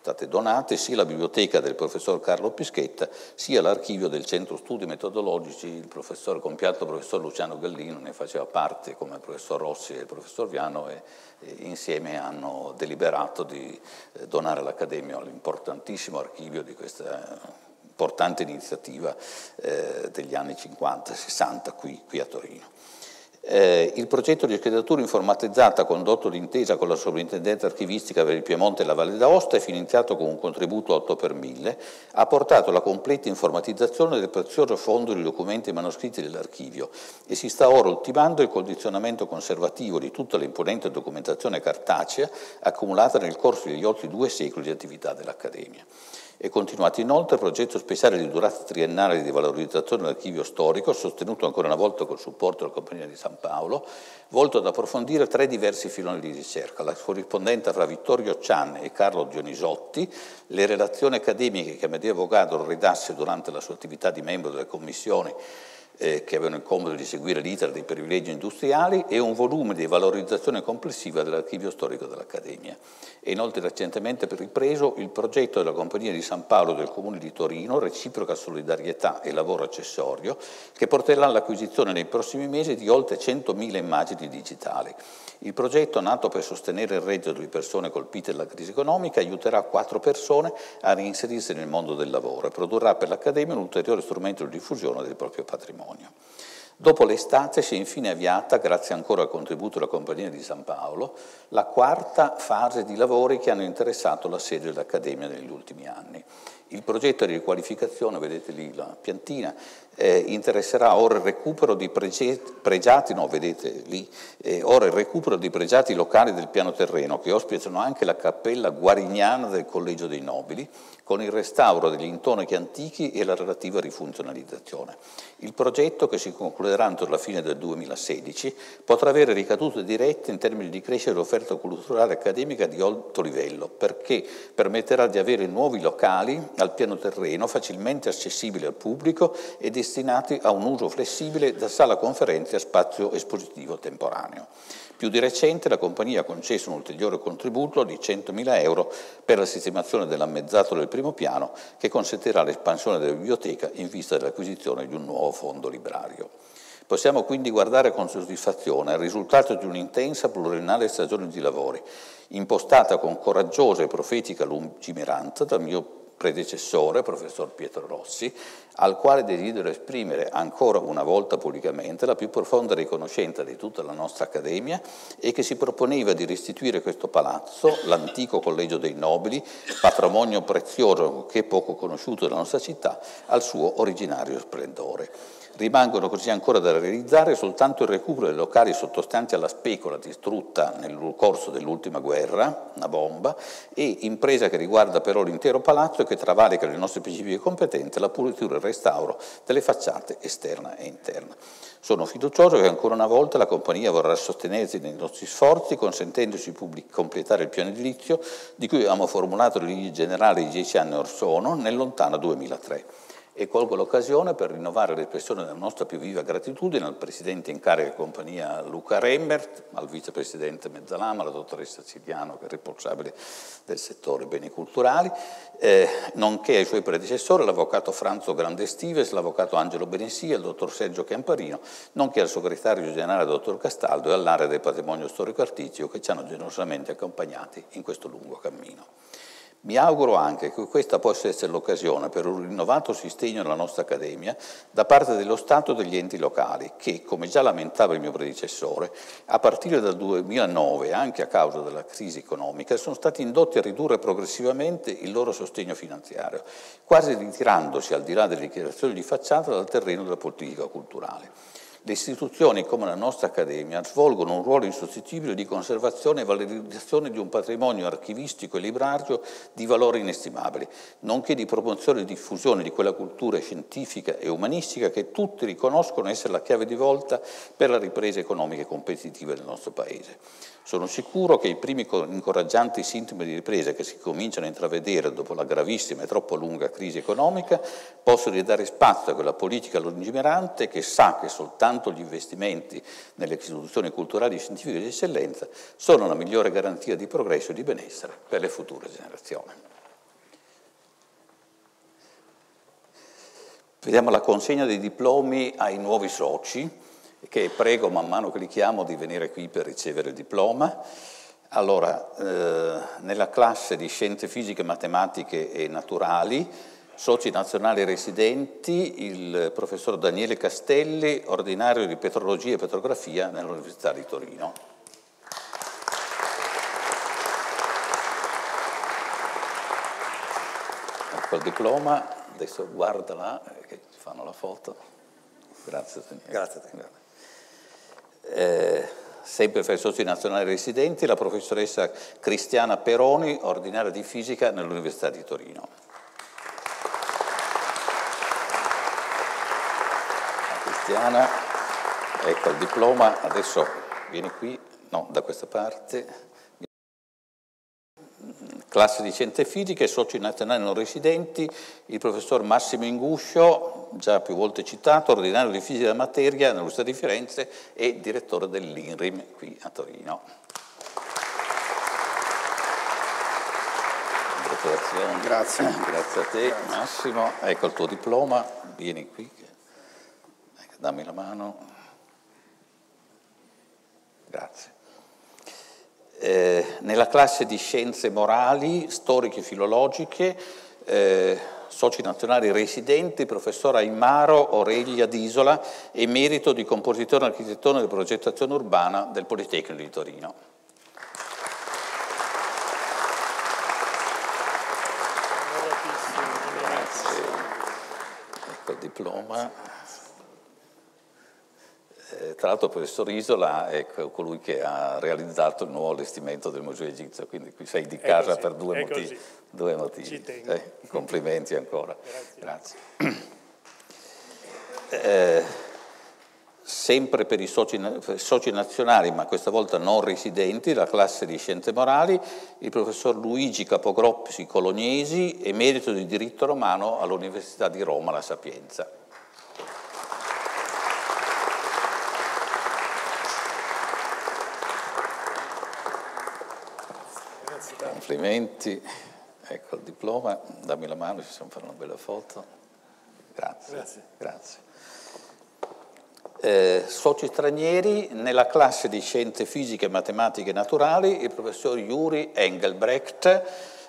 state donate sia la biblioteca del professor Carlo Pischetta sia l'archivio del centro studi metodologici, il professor compianto professor Luciano Gallino ne faceva parte come il professor Rossi e il professor Viano e, e insieme hanno deliberato di eh, donare all'Accademia l'importantissimo archivio di questa importante iniziativa eh, degli anni 50-60 qui, qui a Torino. Eh, il progetto di schedatura informatizzata condotto d'intesa con la sovrintendenza archivistica per il Piemonte e la Valle d'Aosta e finanziato con un contributo 8 per 1000, ha portato alla completa informatizzazione del prezioso fondo di documenti e manoscritti dell'archivio e si sta ora ultimando il condizionamento conservativo di tutta l'imponente documentazione cartacea accumulata nel corso degli oltre due secoli di attività dell'Accademia. È continuato inoltre il progetto speciale di durata triennale di valorizzazione dell'archivio storico, sostenuto ancora una volta col supporto della Compagnia di San Paolo, volto ad approfondire tre diversi filoni di ricerca, la corrispondenza fra Vittorio Cian e Carlo Dionisotti, le relazioni accademiche che Amedeo Avogadro redasse durante la sua attività di membro delle commissioni eh, che avevano il compito di seguire l'iter dei privilegi industriali e un volume di valorizzazione complessiva dell'archivio storico dell'Accademia. E inoltre recentemente ripreso il progetto della Compagnia di San Paolo del Comune di Torino, reciproca solidarietà e lavoro accessorio, che porterà all'acquisizione nei prossimi mesi di oltre 100.000 immagini digitali. Il progetto, nato per sostenere il reddito di persone colpite dalla crisi economica, aiuterà quattro persone a reinserirsi nel mondo del lavoro e produrrà per l'Accademia un ulteriore strumento di diffusione del proprio patrimonio. Dopo l'estate si è infine avviata, grazie ancora al contributo della Compagnia di San Paolo, la quarta fase di lavori che hanno interessato la sede dell'Accademia negli ultimi anni. Il progetto di riqualificazione, vedete lì la piantina, eh, interesserà ora il recupero di pregiati, no, vedete lì, eh, ora il recupero di pregiati locali del piano terreno che ospitano anche la cappella guarignana del Collegio dei Nobili, con il restauro degli intonachi antichi e la relativa rifunzionalizzazione. Il progetto, che si concluderà entro la fine del 2016, potrà avere ricadute dirette in termini di crescita dell'offerta culturale accademica di alto livello, perché permetterà di avere nuovi locali al piano terreno facilmente accessibili al pubblico e destinati a un uso flessibile da sala conferenze a spazio espositivo temporaneo. Più di recente la compagnia ha concesso un ulteriore contributo di 100.000 euro per la sistemazione dell'ammezzato del primo piano che consentirà l'espansione della biblioteca in vista dell'acquisizione di un nuovo fondo librario. Possiamo quindi guardare con soddisfazione al risultato di un'intensa pluriennale stagione di lavori, impostata con coraggiosa e profetica lungimiranza dal mio predecessore, professor Pietro Rossi, al quale desidero esprimere ancora una volta pubblicamente la più profonda riconoscenza di tutta la nostra Accademia e che si proponeva di restituire questo palazzo, l'antico Collegio dei Nobili, patrimonio prezioso che poco conosciuto della nostra città, al suo originario splendore. Rimangono così ancora da realizzare soltanto il recupero dei locali sottostanti alla specola distrutta nel corso dell'ultima guerra, una bomba, e impresa che riguarda però l'intero palazzo e che travalica le nostre specifiche competenze, la pulitura e il restauro delle facciate esterna e interna. Sono fiducioso che ancora una volta la compagnia vorrà sostenersi nei nostri sforzi, consentendoci di completare il piano edilizio di cui abbiamo formulato le linee generali dieci anni or sono, nel lontano 2003 e colgo l'occasione per rinnovare l'espressione della nostra più viva gratitudine al Presidente in carica compagnia Luca Rembert, al Vicepresidente Mezzalama, alla Dottoressa Siliano che è responsabile del settore beni culturali, eh, nonché ai suoi predecessori, l'Avvocato Franzo Grandestives, l'Avvocato Angelo Benesia, il Dottor Sergio Chiamparino, nonché al Segretario Generale Dottor Castaldo e all'area del patrimonio storico-artistico che ci hanno generosamente accompagnati in questo lungo cammino. Mi auguro anche che questa possa essere l'occasione per un rinnovato sostegno alla nostra Accademia da parte dello Stato e degli enti locali che, come già lamentava il mio predecessore, a partire dal 2009, anche a causa della crisi economica, sono stati indotti a ridurre progressivamente il loro sostegno finanziario, quasi ritirandosi al di là delle dichiarazioni di facciata dal terreno della politica culturale. Le istituzioni come la nostra Accademia svolgono un ruolo insostituibile di conservazione e valorizzazione di un patrimonio archivistico e librario di valori inestimabili, nonché di promozione e diffusione di quella cultura scientifica e umanistica che tutti riconoscono essere la chiave di volta per la ripresa economica e competitiva del nostro Paese. Sono sicuro che i primi incoraggianti sintomi di ripresa che si cominciano a intravedere dopo la gravissima e troppo lunga crisi economica possono ridare spazio a quella politica lungimirante che sa che soltanto gli investimenti nelle istituzioni culturali e scientifiche di eccellenza sono la migliore garanzia di progresso e di benessere per le future generazioni. Vediamo la consegna dei diplomi ai nuovi soci che prego man mano che li chiamo di venire qui per ricevere il diploma. Allora, eh, nella classe di scienze fisiche, matematiche e naturali, soci nazionali residenti, il professor Daniele Castelli, ordinario di petrologia e petrografia nell'Università di Torino. Ecco il diploma, adesso guardala, eh, che fanno la foto. Grazie Daniele. Grazie a te eh, sempre fra i soci nazionali residenti, la professoressa Cristiana Peroni, ordinaria di fisica nell'Università di Torino. Cristiana, ecco il diploma, adesso vieni qui, no, da questa parte classe di scienze fisiche, soci nazionali non residenti, il professor Massimo Inguscio, già più volte citato, ordinario di fisica della materia all'Università di Firenze e direttore dell'INRIM qui a Torino. Grazie. Grazie a te Grazie. Massimo. Ecco il tuo diploma, vieni qui, ecco, dammi la mano. Grazie. Eh, nella classe di scienze morali, storiche e filologiche, eh, soci nazionali residenti, professor Aimaro Aurelia d'Isola, emerito di compositore architettone di progettazione urbana del Politecnico di Torino. Grazie. Ecco il diploma. Eh, tra l'altro il professor Isola è colui che ha realizzato il nuovo allestimento del Museo Egizio, quindi qui sei di casa così, per due motivi. Due motivi. Eh, complimenti ancora. Grazie. Grazie. Eh, sempre per i soci, soci, nazionali, ma questa volta non residenti, la classe di scienze morali, il professor Luigi Capogroppi Colognesi, emerito di diritto romano all'Università di Roma La Sapienza. Complimenti, ecco il diploma, dammi la mano, ci possiamo fare una bella foto. Grazie. Grazie. Grazie. Eh, soci stranieri nella classe di scienze fisiche, matematiche e naturali, il professor Yuri Engelbrecht,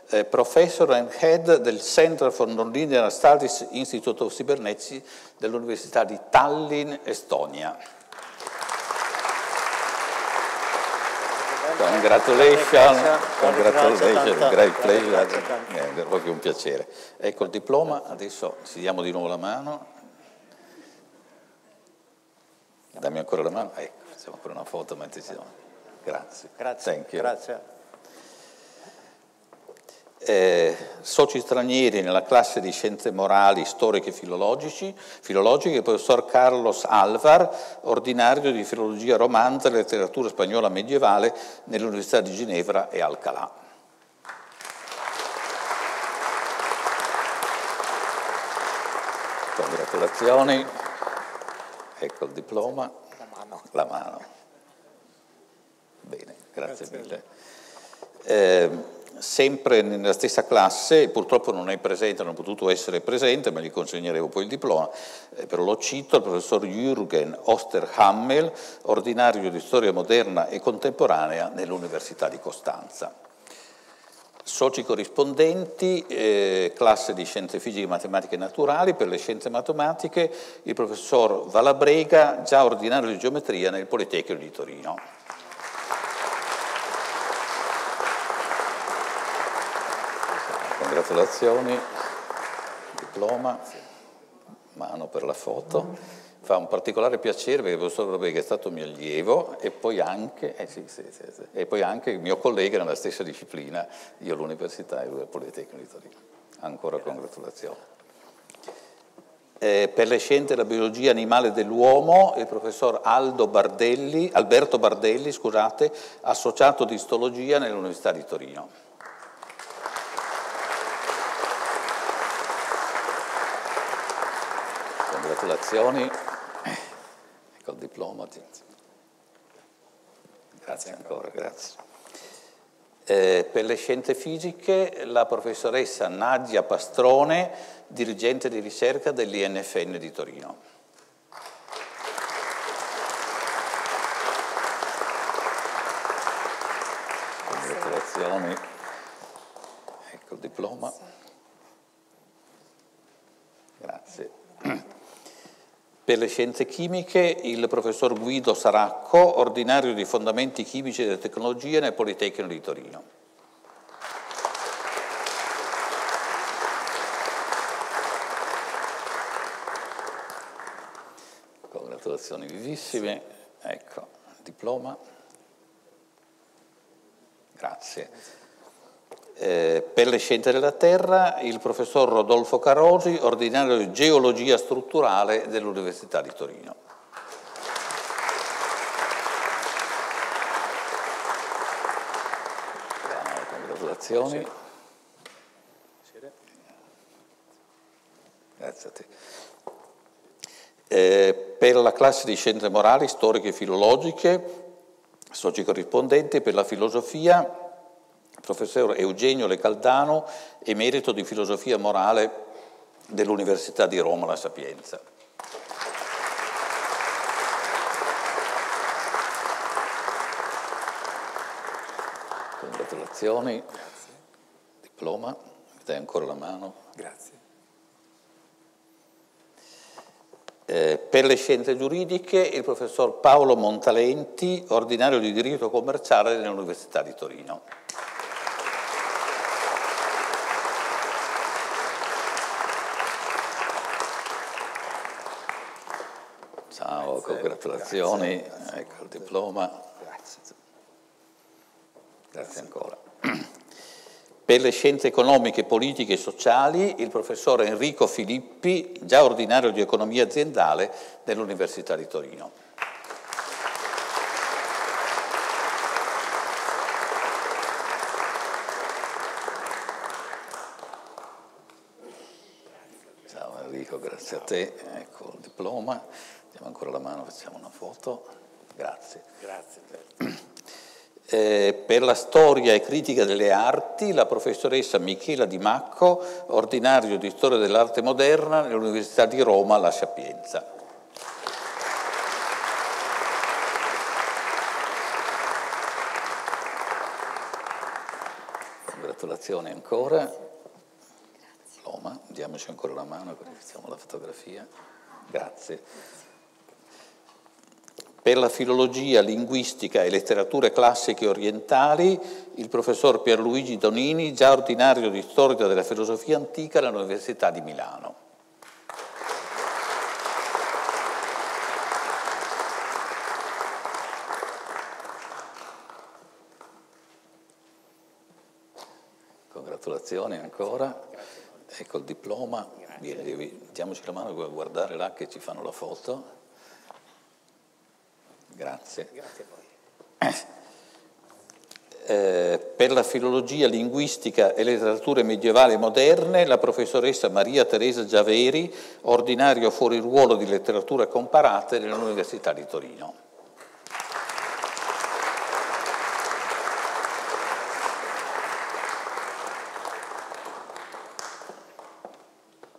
eh, professor and head del Center for Nonlinear Studies Institute of Cybernetics dell'Università di Tallinn, Estonia. Congratulations, congratulations, great pleasure, è proprio un piacere. Ecco il diploma, adesso ci diamo di nuovo la mano. Dammi ancora la mano, ecco, facciamo ancora una foto mentre ci siamo. Grazie. Grazie. Grazie eh, soci stranieri nella classe di scienze morali, storiche e filologiche, il professor Carlos Alvar, ordinario di filologia romanza e letteratura spagnola medievale nell'Università di Ginevra e Alcalà. Congratulazioni, ecco il diploma, la mano. La mano. Bene, grazie, grazie. mille. Eh, sempre nella stessa classe, purtroppo non è presente, non è potuto essere presente, ma gli consegneremo poi il diploma, eh, però lo cito, il professor Jürgen Osterhammel, ordinario di storia moderna e contemporanea nell'Università di Costanza. Soci corrispondenti, eh, classe di scienze fisiche, matematiche e naturali, per le scienze matematiche, il professor Valabrega, già ordinario di geometria nel Politecnico di Torino. Congratulazioni, diploma, mano per la foto. fa un particolare piacere perché il professor Robega è stato mio allievo e poi, anche, eh sì, sì, sì, e poi anche mio collega nella stessa disciplina, io all'Università e lui al Politecnico di Torino. Ancora congratulazioni. Eh, per le scienze della biologia animale dell'uomo, il professor Bardelli, Alberto Bardelli, scusate, associato di istologia nell'Università di Torino. Congratulazioni col diploma. Grazie ancora, grazie. Eh, per le scienze fisiche la professoressa Nadia Pastrone, dirigente di ricerca dell'INFN di Torino. Congratulazioni. Ecco il diploma. Grazie. Per le scienze chimiche il professor Guido Saracco, ordinario di fondamenti chimici e tecnologie nel Politecnico di Torino. Congratulazioni vivissime, ecco, diploma. Grazie. Eh, per le scienze della Terra il professor Rodolfo Carosi, ordinario di Geologia Strutturale dell'Università di Torino. Congratulazioni. Grazie a te. Eh, per la classe di scienze morali, storiche e filologiche, soci corrispondenti per la filosofia, professor Eugenio Lecaldano, emerito di filosofia morale dell'Università di Roma La Sapienza. Congratulazioni, Grazie. diploma, mi dai ancora la mano? Grazie. Eh, per le scienze giuridiche il professor Paolo Montalenti, ordinario di diritto commerciale dell'Università di Torino. Congratulazioni, grazie, ecco il diploma. Grazie. Grazie ancora. Per le scienze economiche, politiche e sociali, il professor Enrico Filippi, già ordinario di economia aziendale dell'Università di Torino. Ciao Enrico, grazie a te. Ecco il diploma. Ancora la mano, facciamo una foto. Grazie. Grazie. (clears throat) Eh, per la storia e critica delle arti, la professoressa Michela Di Macco, ordinario di storia dell'arte moderna nell'Università di Roma La Sapienza. Congratulazioni ancora. Grazie. Roma, diamoci ancora la mano, così facciamo la fotografia. Grazie. Per la filologia, linguistica e letterature classiche orientali, il professor Pierluigi Donini, già ordinario di storia della filosofia antica all'Università di Milano. Congratulazioni ancora. Ecco il diploma. Diamoci la mano a guardare là che ci fanno la foto. Grazie. Grazie a voi. Eh, per la filologia linguistica e letterature medievali e moderne, la professoressa Maria Teresa Giaveri, ordinario fuori ruolo di letterature comparate dell'Università di Torino.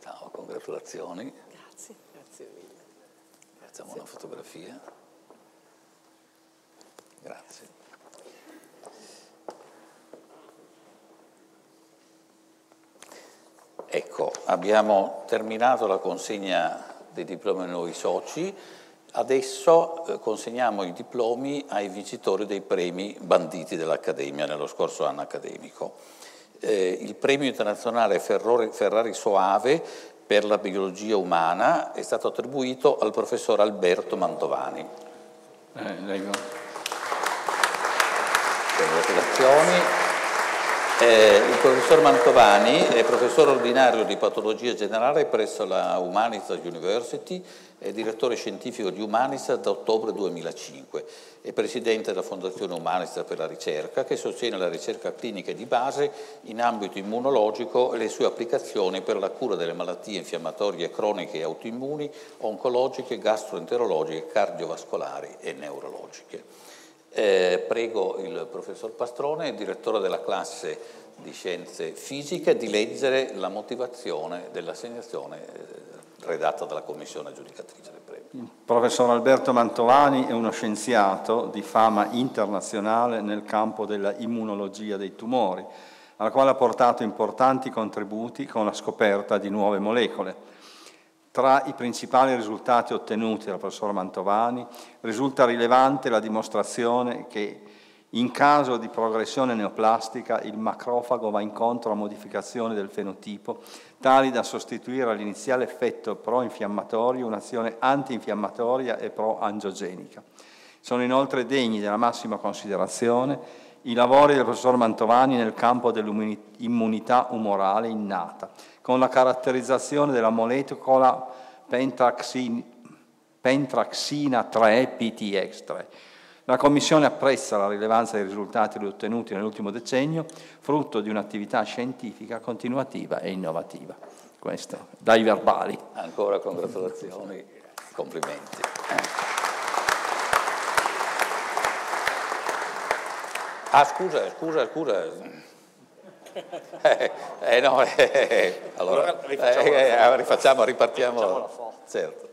Ciao, congratulazioni. Grazie, grazie mille. Facciamo una fotografia. Grazie. Ecco, abbiamo terminato la consegna dei diplomi ai nuovi soci, adesso eh, consegniamo i diplomi ai vincitori dei premi banditi dell'Accademia nello scorso anno accademico. Eh, il premio internazionale Ferrari, Ferrari Soave per la biologia umana è stato attribuito al professor Alberto Mantovani. Eh. Congratulazioni. Eh, il professor Mantovani è professore ordinario di patologia generale presso la Humanitas University e direttore scientifico di Humanitas da ottobre 2005. È presidente della Fondazione Humanitas per la ricerca che sostiene la ricerca clinica di base in ambito immunologico e le sue applicazioni per la cura delle malattie infiammatorie croniche e autoimmuni, oncologiche, gastroenterologiche, cardiovascolari e neurologiche. Eh, prego il professor Pastrone, direttore della classe di scienze fisiche, di leggere la motivazione dell'assegnazione eh, redatta dalla commissione aggiudicatrice del premio. Il professor Alberto Mantovani è uno scienziato di fama internazionale nel campo della immunologia dei tumori, al quale ha portato importanti contributi con la scoperta di nuove molecole tra i principali risultati ottenuti dal professor Mantovani risulta rilevante la dimostrazione che in caso di progressione neoplastica il macrofago va incontro a modificazioni del fenotipo tali da sostituire all'iniziale effetto pro-infiammatorio un'azione antinfiammatoria e pro-angiogenica. Sono inoltre degni della massima considerazione i lavori del professor Mantovani nel campo dell'immunità umorale innata, con la caratterizzazione della molecola pentraxina 3 PTX3. La Commissione apprezza la rilevanza dei risultati ottenuti nell'ultimo decennio, frutto di un'attività scientifica continuativa e innovativa. Questo, dai verbali. Ancora congratulazioni, complimenti. Ah, scusa, scusa, scusa. Eh, eh no, eh, allora, rifacciamo, eh, rifacciamo, ripartiamo. Certo.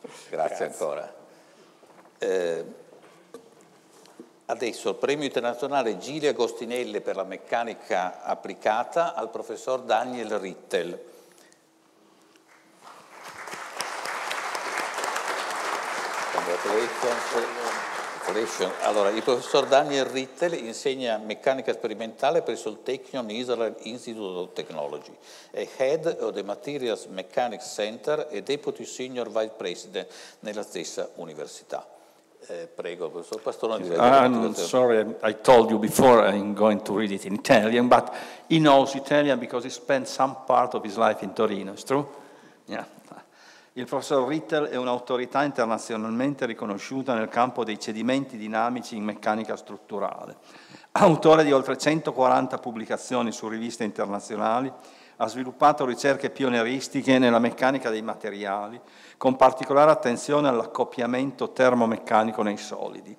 Grazie, Grazie. ancora. Eh, adesso il premio internazionale Gili Agostinelle per la meccanica applicata al professor Daniel Rittel. Congratulations. Allora, il professor Daniel Rittel insegna meccanica sperimentale presso il Technion Israel Institute of Technology, è Head of the Materials Mechanics Center e Deputy Senior Vice President nella stessa università. Eh, prego, professor Pastore. I'm sorry, I told you before I'm going to read it in Italian, but he knows Italian because he spent some part of his life in Torino, it's true? Yeah. Il professor Rittel è un'autorità internazionalmente riconosciuta nel campo dei cedimenti dinamici in meccanica strutturale. Autore di oltre 140 pubblicazioni su riviste internazionali, ha sviluppato ricerche pionieristiche nella meccanica dei materiali, con particolare attenzione all'accoppiamento termomeccanico nei solidi.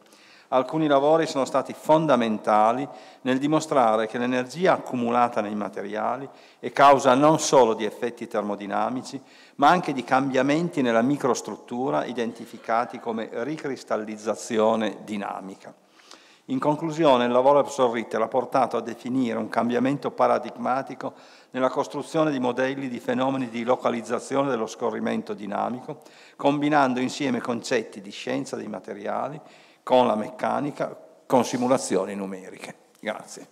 Alcuni lavori sono stati fondamentali nel dimostrare che l'energia accumulata nei materiali è causa non solo di effetti termodinamici, ma anche di cambiamenti nella microstruttura identificati come ricristallizzazione dinamica. In conclusione, il lavoro del professor Ritter ha portato a definire un cambiamento paradigmatico nella costruzione di modelli di fenomeni di localizzazione dello scorrimento dinamico, combinando insieme concetti di scienza dei materiali con la meccanica, con simulazioni numeriche. Grazie.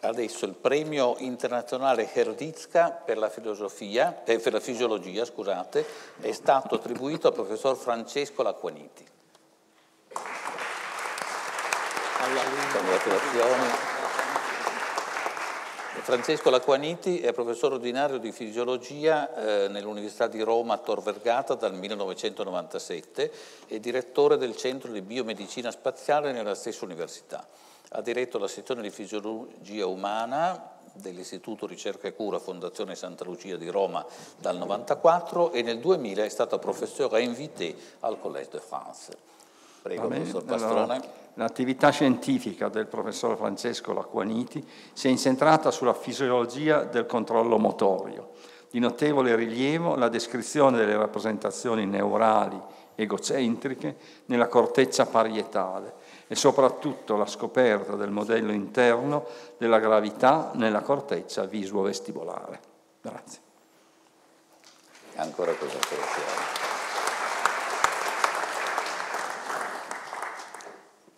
Adesso il premio internazionale Herditska per la, eh, per la fisiologia scusate, è stato attribuito al professor Francesco Lacquaniti. Congratulazioni. Francesco Lacquaniti è professore ordinario di fisiologia eh, nell'Università di Roma Tor Vergata dal 1997 e direttore del Centro di Biomedicina Spaziale nella stessa università. Ha diretto la sezione di fisiologia umana dell'Istituto Ricerca e Cura Fondazione Santa Lucia di Roma dal 1994 e nel 2000 è stato professore invité al Collège de France. Prego, professor Pastrone. Allora, l'attività scientifica del professor Francesco Lacquaniti si è incentrata sulla fisiologia del controllo motorio. Di notevole rilievo la descrizione delle rappresentazioni neurali egocentriche nella corteccia parietale e soprattutto la scoperta del modello interno della gravità nella corteccia visuo-vestibolare. Grazie. Ancora cosa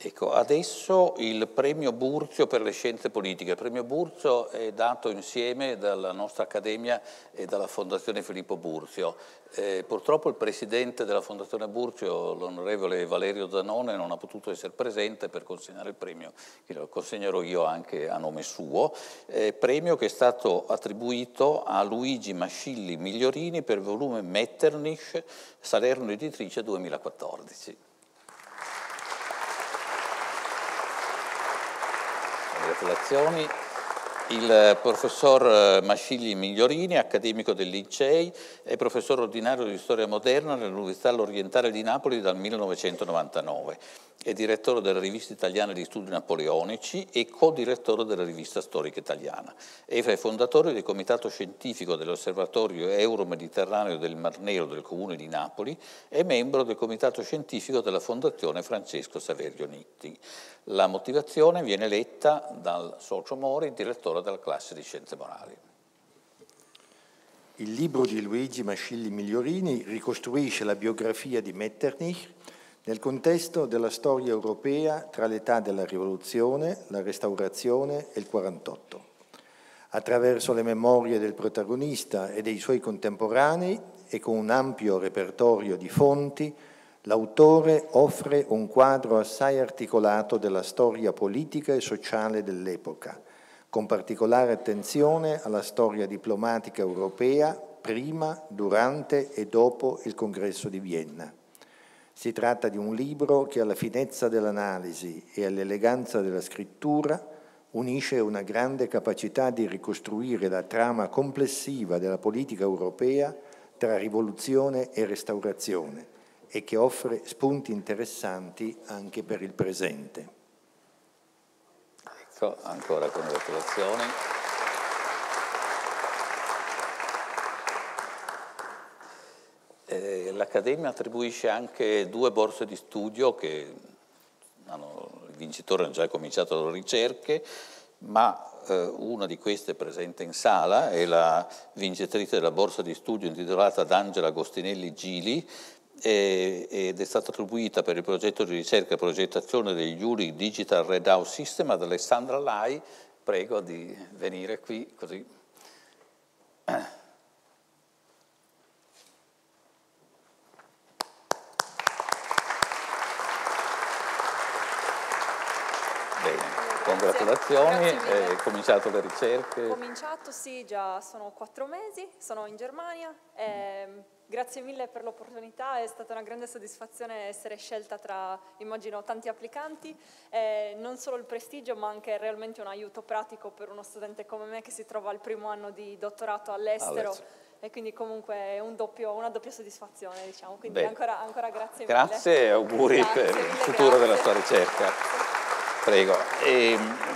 Ecco, adesso il premio Burzio per le scienze politiche. Il premio Burzio è dato insieme dalla nostra Accademia e dalla Fondazione Filippo Burzio. Eh, purtroppo il presidente della Fondazione Burzio, l'onorevole Valerio Zanone, non ha potuto essere presente per consegnare il premio, che lo consegnerò io anche a nome suo, eh, premio che è stato attribuito a Luigi Mascilli Migliorini per il volume Metternich, Salerno Editrice 2014. Congratulazioni. Il professor eh, Mascigli Migliorini, accademico del Licei, è professore ordinario di storia moderna nell'Università Orientale di Napoli dal 1999. È direttore della rivista italiana di studi napoleonici e co-direttore della rivista storica italiana. È fra i fondatori del comitato scientifico dell'Osservatorio Euro-Mediterraneo del Mar Nero del Comune di Napoli e membro del comitato scientifico della Fondazione Francesco Saverio Nitti. La motivazione viene letta dal socio Mori, direttore della classe di Scienze Morali. Il libro di Luigi Mascilli Migliorini ricostruisce la biografia di Metternich nel contesto della storia europea tra l'età della rivoluzione, la restaurazione e il 48. Attraverso le memorie del protagonista e dei suoi contemporanei e con un ampio repertorio di fonti, L'autore offre un quadro assai articolato della storia politica e sociale dell'epoca, con particolare attenzione alla storia diplomatica europea prima, durante e dopo il congresso di Vienna. Si tratta di un libro che alla finezza dell'analisi e all'eleganza della scrittura unisce una grande capacità di ricostruire la trama complessiva della politica europea tra rivoluzione e restaurazione e che offre spunti interessanti anche per il presente. Ecco, ancora congratulazioni. Eh, L'Accademia attribuisce anche due borse di studio che hanno, il vincitore ha già cominciato le ricerche, ma eh, una di queste presente in sala, è la vincitrice della borsa di studio intitolata ad Angela Agostinelli Gili ed è stata attribuita per il progetto di ricerca e progettazione del Uri Digital Readout System ad Alessandra Lai. Prego di venire qui così. Congratulazioni, hai cominciato le ricerche? Ho cominciato, sì, già sono quattro mesi, sono in Germania. E, grazie mille per l'opportunità, è stata una grande soddisfazione essere scelta tra, immagino, tanti applicanti. E non solo il prestigio, ma anche realmente un aiuto pratico per uno studente come me che si trova al primo anno di dottorato all'estero. All'estero e quindi comunque è un doppio, una doppia soddisfazione, diciamo. Quindi ancora, ancora, grazie mille. Grazie e auguri grazie per il futuro grazie. della sua ricerca. Prego.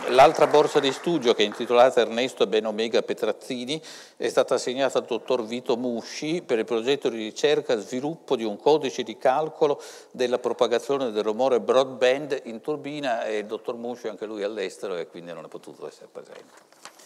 l'altra borsa di studio che è intitolata Ernesto Benomega Petrazzini è stata assegnata al dottor Vito Musci per il progetto di ricerca e sviluppo di un codice di calcolo della propagazione del rumore broadband in turbina e il dottor Musci anche lui all'estero e quindi non è potuto essere presente.